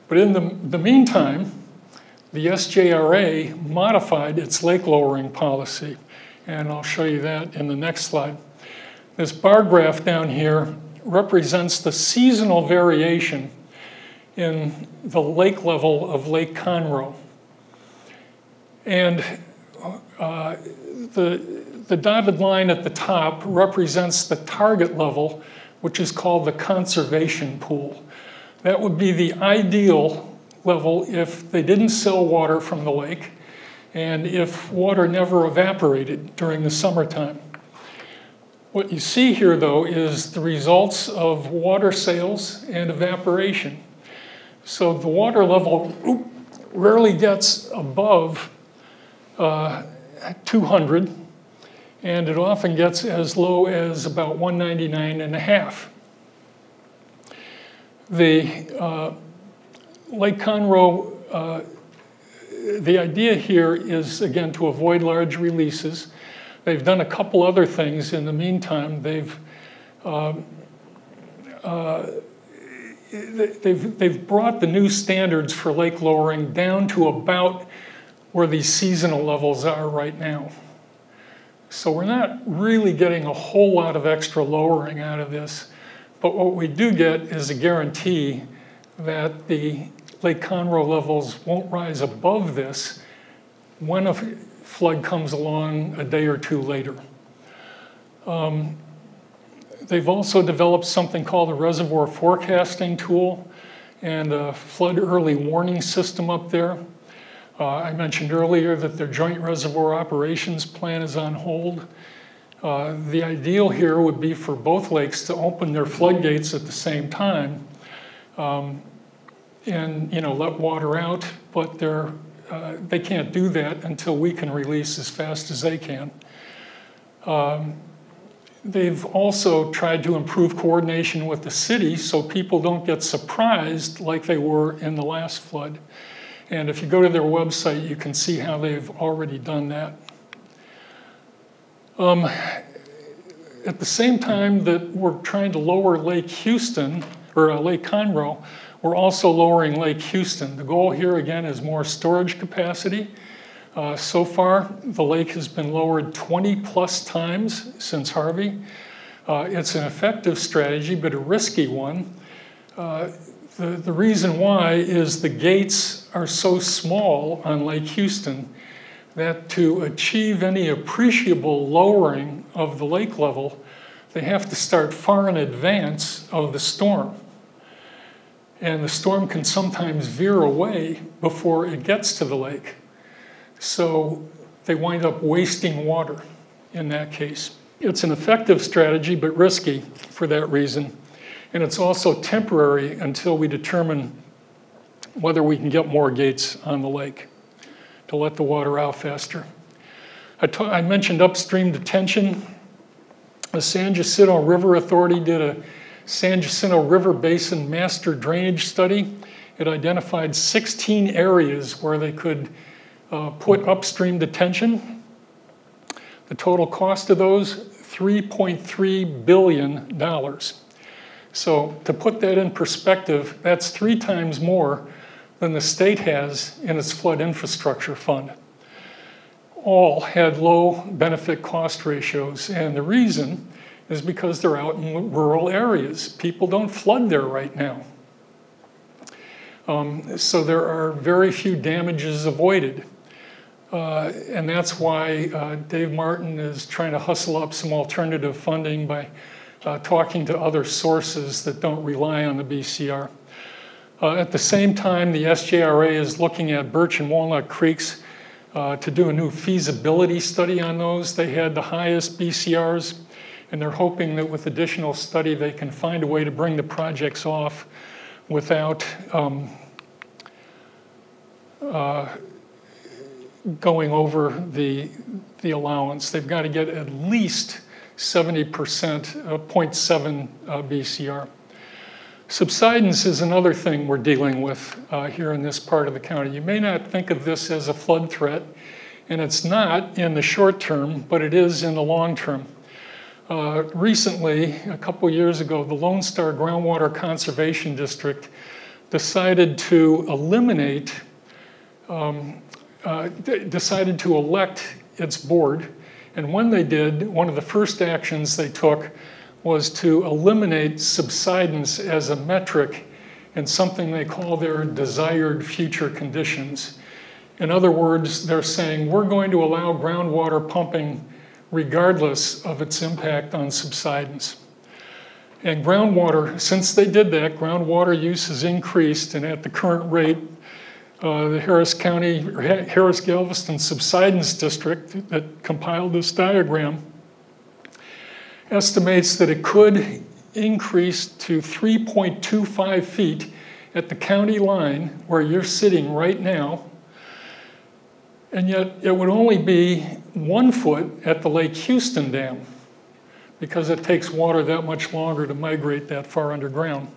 But in the, the meantime, the SJRA modified its lake lowering policy, and I'll show you that in the next slide. This bar graph down here represents the seasonal variation in the lake level of Lake Conroe. And uh, the, the dotted line at the top represents the target level which is called the conservation pool. That would be the ideal level if they didn't sell water from the lake and if water never evaporated during the summertime. What you see here, though, is the results of water sales and evaporation. So the water level rarely gets above uh, 200, and it often gets as low as about 199 and a half. The uh, Lake Conroe, uh, the idea here is again to avoid large releases. They've done a couple other things in the meantime. They've um, uh, they've, they've brought the new standards for lake lowering down to about where these seasonal levels are right now. So we're not really getting a whole lot of extra lowering out of this, but what we do get is a guarantee that the Lake Conroe levels won't rise above this when a flood comes along a day or two later. Um, they've also developed something called a reservoir forecasting tool and a flood early warning system up there. Uh, I mentioned earlier that their joint reservoir operations plan is on hold. Uh, the ideal here would be for both lakes to open their floodgates at the same time um, and you know let water out, but they're, uh, they can't do that until we can release as fast as they can. Um, they've also tried to improve coordination with the city so people don't get surprised like they were in the last flood. And if you go to their website, you can see how they've already done that. Um, at the same time that we're trying to lower Lake Houston, or uh, Lake Conroe, we're also lowering Lake Houston. The goal here again is more storage capacity. Uh, so far, the lake has been lowered 20 plus times since Harvey. Uh, it's an effective strategy, but a risky one. Uh, the, the reason why is the gates are so small on Lake Houston that to achieve any appreciable lowering of the lake level, they have to start far in advance of the storm. And the storm can sometimes veer away before it gets to the lake. So they wind up wasting water in that case. It's an effective strategy, but risky for that reason. And it's also temporary until we determine whether we can get more gates on the lake to let the water out faster. I, mentioned upstream detention. The San Jacinto River Authority did a San Jacinto River Basin master drainage study. It identified 16 areas where they could uh, put upstream detention. The total cost of those, $3.3 billion. So to put that in perspective, that's three times more than the state has in its flood infrastructure fund. All had low benefit cost ratios, and the reason is because they're out in rural areas. People don't flood there right now. Um, so there are very few damages avoided. Uh, and that's why uh, Dave Martin is trying to hustle up some alternative funding by uh, talking to other sources that don't rely on the BCR. Uh, at the same time, the SJRA is looking at Birch and Walnut Creeks uh, to do a new feasibility study on those. They had the highest BCRs, and they're hoping that with additional study, they can find a way to bring the projects off without um, uh, going over the, the allowance. They've got to get at least 70%, uh, 0.7 uh, BCR. Subsidence is another thing we're dealing with uh, here in this part of the county. You may not think of this as a flood threat, and it's not in the short term, but it is in the long term. Uh, recently, a couple years ago, the Lone Star Groundwater Conservation District decided to eliminate, um, uh, decided to elect its board and when they did, one of the first actions they took was to eliminate subsidence as a metric in something they call their desired future conditions. In other words, they're saying we're going to allow groundwater pumping regardless of its impact on subsidence. And groundwater, since they did that, groundwater use has increased, and at the current rate, uh, the Harris County, Harris Galveston Subsidence District that compiled this diagram estimates that it could increase to 3.25 feet at the county line where you're sitting right now, and yet it would only be one foot at the Lake Houston Dam because it takes water that much longer to migrate that far underground.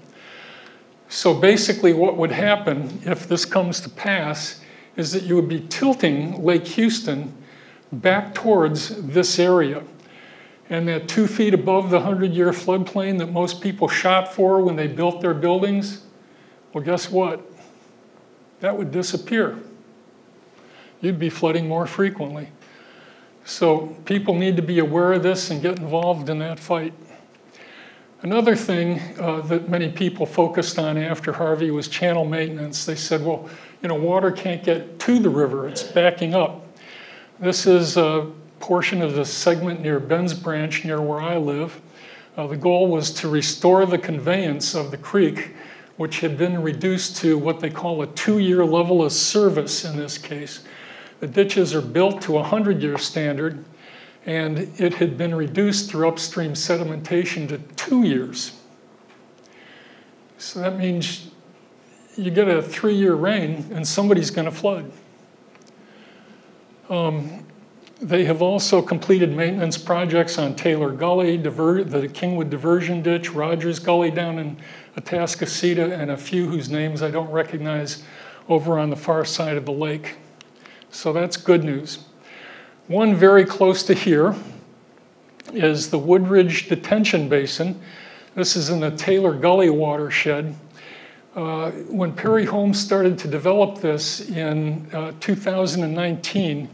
So basically what would happen if this comes to pass is that you would be tilting Lake Houston back towards this area. And that two feet above the 100 year floodplain that most people shot for when they built their buildings, well, guess what? That would disappear. You'd be flooding more frequently. So people need to be aware of this and get involved in that fight. Another thing uh, that many people focused on after Harvey was channel maintenance. They said, well, you know, water can't get to the river, it's backing up. This is a portion of the segment near Ben's Branch, near where I live. Uh, the goal was to restore the conveyance of the creek, which had been reduced to what they call a two year level of service in this case. The ditches are built to a 100 year standard, and it had been reduced through upstream sedimentation to two years. So that means you get a three year rain and somebody's going to flood. Um, they have also completed maintenance projects on Taylor Gully, Diver the Kingwood Diversion Ditch, Rogers Gully down in Atascocita, and a few whose names I don't recognize over on the far side of the lake. So that's good news. One very close to here is the Woodridge Detention Basin. This is in the Taylor Gully watershed. Uh, when Perry Homes started to develop this in uh, 2019,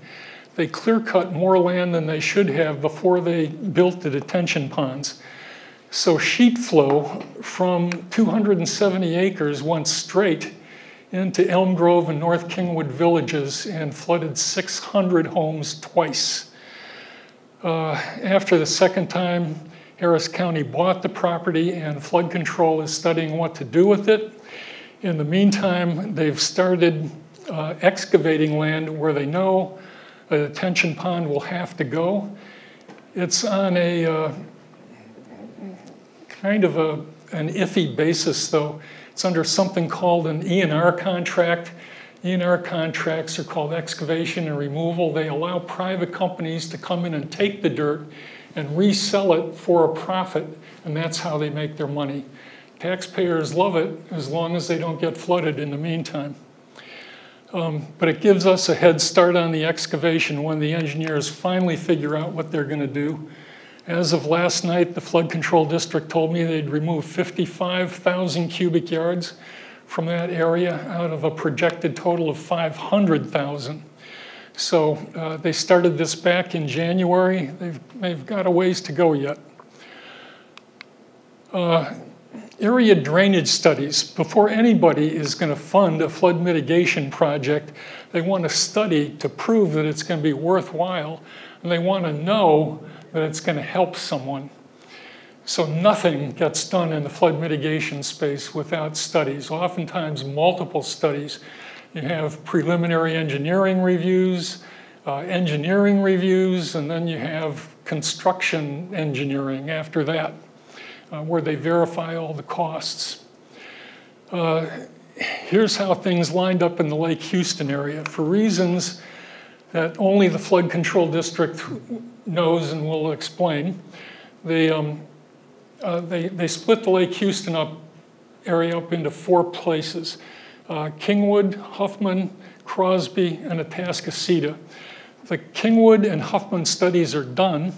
they clear cut more land than they should have before they built the detention ponds. So sheet flow from 270 acres went straight into Elm Grove and North Kingwood villages and flooded 600 homes twice. Uh, after the second time, Harris County bought the property and flood control is studying what to do with it. In the meantime, they've started uh, excavating land where they know a detention pond will have to go. It's on a uh, kind of a, an iffy basis, though. It's under something called an E&R contract. E&R contracts are called excavation and removal. They allow private companies to come in and take the dirt and resell it for a profit, and that's how they make their money. Taxpayers love it as long as they don't get flooded in the meantime. Um, but it gives us a head start on the excavation when the engineers finally figure out what they're going to do as of last night, the flood control district told me they'd removed 55,000 cubic yards from that area out of a projected total of 500,000. So uh, they started this back in January. They've, they've got a ways to go yet. Uh, area drainage studies. Before anybody is going to fund a flood mitigation project, they want to study to prove that it's going to be worthwhile, and they want to know that it's going to help someone. So nothing gets done in the flood mitigation space without studies, oftentimes multiple studies. You have preliminary engineering reviews, uh, engineering reviews, and then you have construction engineering after that, uh, where they verify all the costs. Uh, here's how things lined up in the Lake Houston area. For reasons that only the flood control district knows and will explain. They, um, uh, they, they split the Lake Houston up area up into four places. Uh, Kingwood, Huffman, Crosby, and Atascocita. The Kingwood and Huffman studies are done,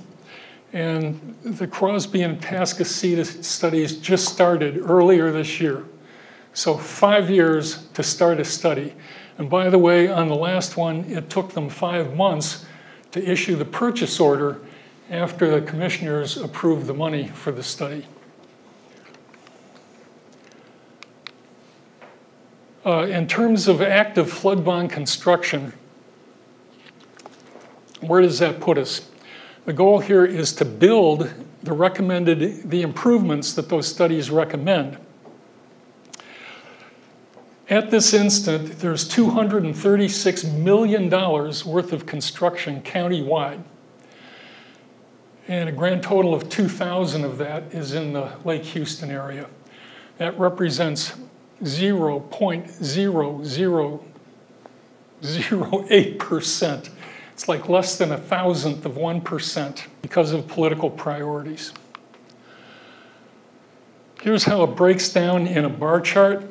and the Crosby and Atascocita studies just started earlier this year. So five years to start a study. And by the way, on the last one, it took them five months to issue the purchase order after the commissioners approved the money for the study. Uh, in terms of active flood bond construction, where does that put us? The goal here is to build the recommended, the improvements that those studies recommend. At this instant, there's $236 million worth of construction countywide. And a grand total of 2,000 of that is in the Lake Houston area. That represents 0.0008%. It's like less than a thousandth of 1% because of political priorities. Here's how it breaks down in a bar chart.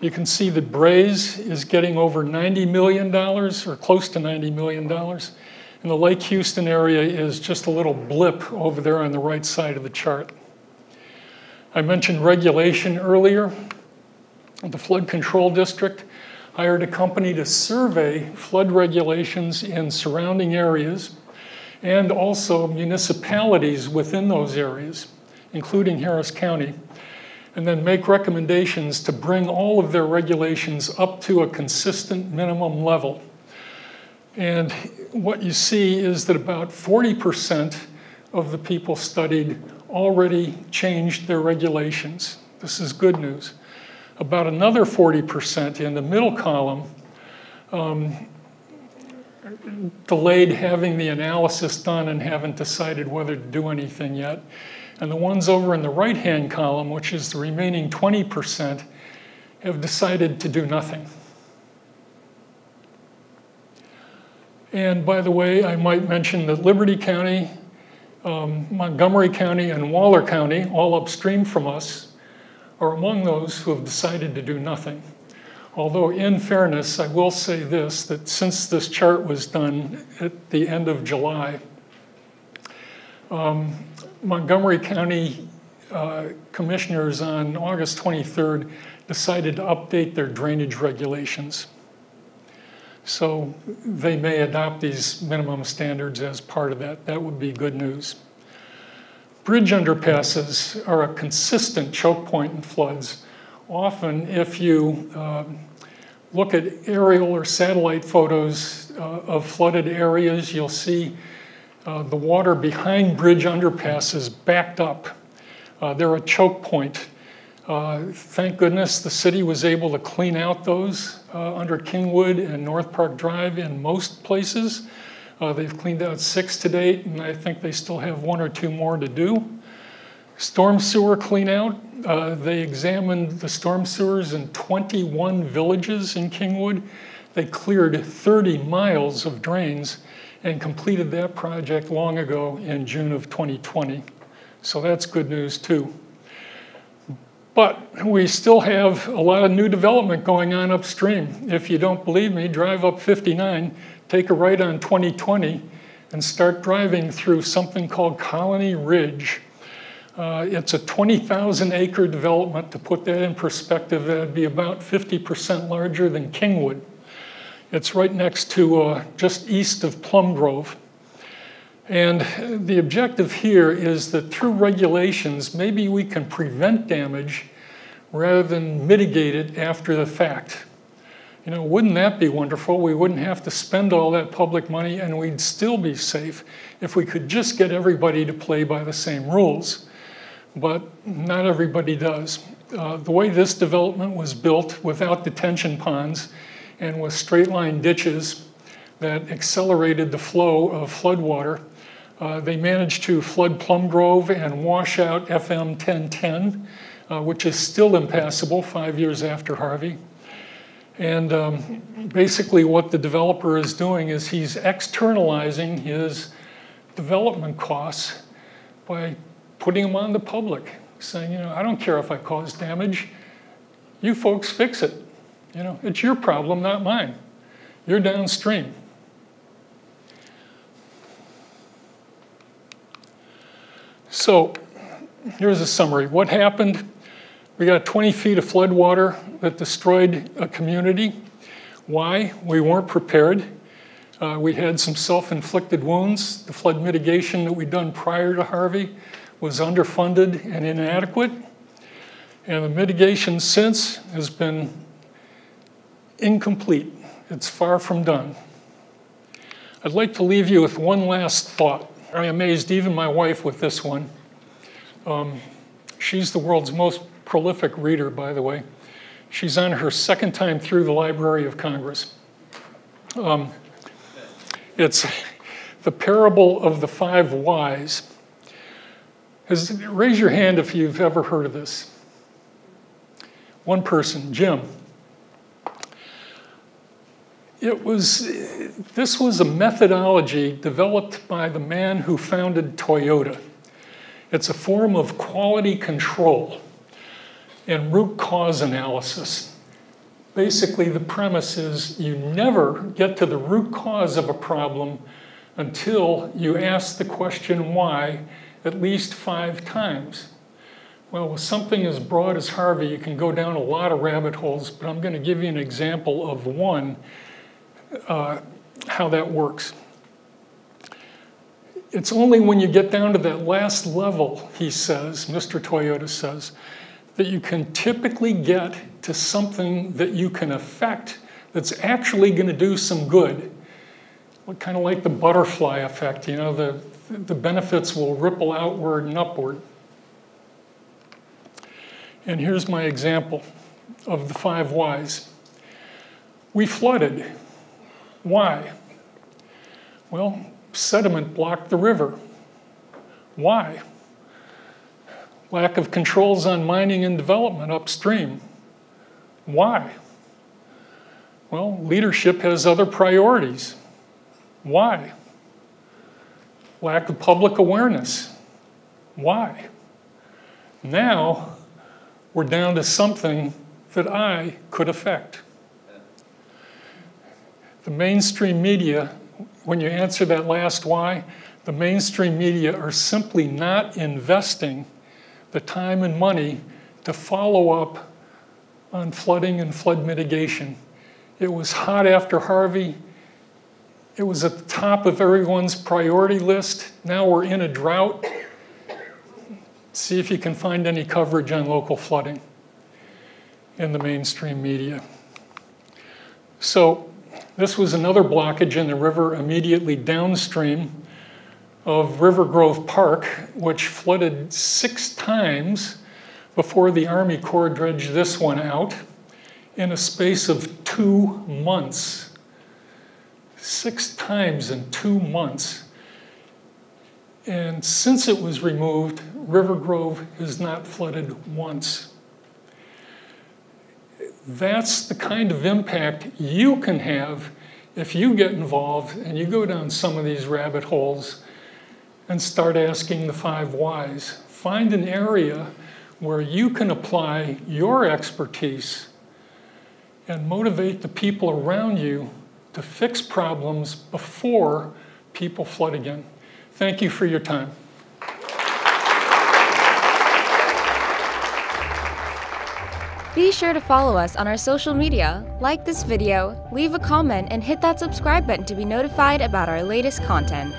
You can see that Brays is getting over $90 million or close to $90 million. And the Lake Houston area is just a little blip over there on the right side of the chart. I mentioned regulation earlier. The Flood Control District hired a company to survey flood regulations in surrounding areas and also municipalities within those areas, including Harris County and then make recommendations to bring all of their regulations up to a consistent minimum level. And what you see is that about 40% of the people studied already changed their regulations. This is good news. About another 40% in the middle column um, delayed having the analysis done and haven't decided whether to do anything yet. And the ones over in the right-hand column, which is the remaining 20%, have decided to do nothing. And by the way, I might mention that Liberty County, um, Montgomery County, and Waller County, all upstream from us, are among those who have decided to do nothing. Although in fairness, I will say this, that since this chart was done at the end of July, um, Montgomery County uh, commissioners on August 23rd decided to update their drainage regulations. So they may adopt these minimum standards as part of that. That would be good news. Bridge underpasses are a consistent choke point in floods. Often, if you um, look at aerial or satellite photos uh, of flooded areas, you'll see uh, the water behind bridge underpasses backed up. Uh, they're a choke point. Uh, thank goodness the city was able to clean out those uh, under Kingwood and North Park Drive in most places. Uh, they've cleaned out six to date, and I think they still have one or two more to do. Storm sewer cleanout. Uh, they examined the storm sewers in 21 villages in Kingwood. They cleared 30 miles of drains and completed that project long ago in June of 2020. So that's good news too. But we still have a lot of new development going on upstream. If you don't believe me, drive up 59, take a right on 2020, and start driving through something called Colony Ridge. Uh, it's a 20,000 acre development. To put that in perspective, that'd be about 50% larger than Kingwood. It's right next to uh, just east of Plum Grove. And the objective here is that through regulations, maybe we can prevent damage rather than mitigate it after the fact. You know, wouldn't that be wonderful? We wouldn't have to spend all that public money and we'd still be safe if we could just get everybody to play by the same rules. But not everybody does. Uh, the way this development was built without detention ponds and with straight line ditches that accelerated the flow of floodwater. Uh, they managed to flood Plum Grove and wash out FM 1010, uh, which is still impassable five years after Harvey. And um, basically, what the developer is doing is he's externalizing his development costs by putting them on the public, saying, you know, I don't care if I cause damage, you folks fix it. You know, it's your problem, not mine. You're downstream. So here's a summary. What happened? We got 20 feet of flood water that destroyed a community. Why? We weren't prepared. Uh, we had some self-inflicted wounds. The flood mitigation that we'd done prior to Harvey was underfunded and inadequate. And the mitigation since has been incomplete. It's far from done. I'd like to leave you with one last thought. I amazed even my wife with this one. Um, she's the world's most prolific reader, by the way. She's on her second time through the Library of Congress. Um, it's the parable of the five whys. Raise your hand if you've ever heard of this. One person, Jim. It was, this was a methodology developed by the man who founded Toyota. It's a form of quality control and root cause analysis. Basically, the premise is you never get to the root cause of a problem until you ask the question why at least five times. Well, with something as broad as Harvey, you can go down a lot of rabbit holes, but I'm going to give you an example of one, uh, how that works. It's only when you get down to that last level, he says, Mr. Toyota says, that you can typically get to something that you can affect that's actually going to do some good. Kind of like the butterfly effect, you know, the, the benefits will ripple outward and upward. And here's my example of the five whys. We flooded. Why? Well, sediment blocked the river. Why? Lack of controls on mining and development upstream. Why? Well, leadership has other priorities. Why? Lack of public awareness. Why? Now we're down to something that I could affect. The mainstream media, when you answer that last why, the mainstream media are simply not investing the time and money to follow up on flooding and flood mitigation. It was hot after Harvey. It was at the top of everyone's priority list. Now we're in a drought. See if you can find any coverage on local flooding in the mainstream media. So, this was another blockage in the river immediately downstream of River Grove Park, which flooded six times before the Army Corps dredged this one out in a space of two months. Six times in two months. And since it was removed, River Grove has not flooded once. That's the kind of impact you can have if you get involved and you go down some of these rabbit holes and start asking the five whys. Find an area where you can apply your expertise and motivate the people around you to fix problems before people flood again. Thank you for your time. Be sure to follow us on our social media, like this video, leave a comment, and hit that subscribe button to be notified about our latest content.